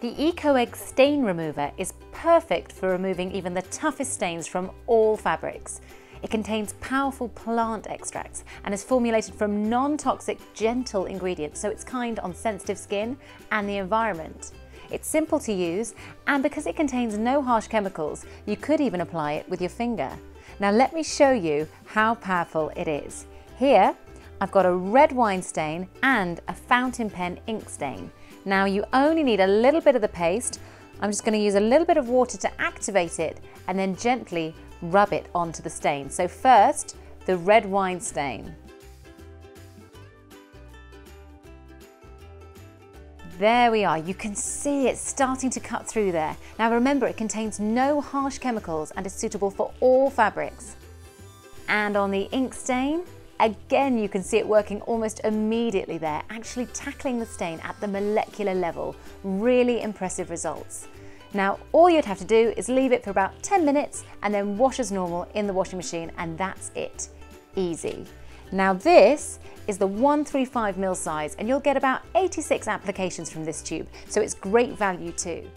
The EcoEgg stain remover is perfect for removing even the toughest stains from all fabrics. It contains powerful plant extracts and is formulated from non-toxic, gentle ingredients, so it's kind on sensitive skin and the environment. It's simple to use, and because it contains no harsh chemicals, you could even apply it with your finger. Now let me show you how powerful it is. Here, I've got a red wine stain and a fountain pen ink stain. Now you only need a little bit of the paste. I'm just going to use a little bit of water to activate it and then gently rub it onto the stain. So first, the red wine stain. There we are, you can see it starting to cut through there. Now remember, it contains no harsh chemicals and is suitable for all fabrics. And on the ink stain, Again, you can see it working almost immediately there, actually tackling the stain at the molecular level. Really impressive results. Now, all you'd have to do is leave it for about 10 minutes and then wash as normal in the washing machine and that's it. Easy. Now this is the 135 mil size and you'll get about 86 applications from this tube, so it's great value too.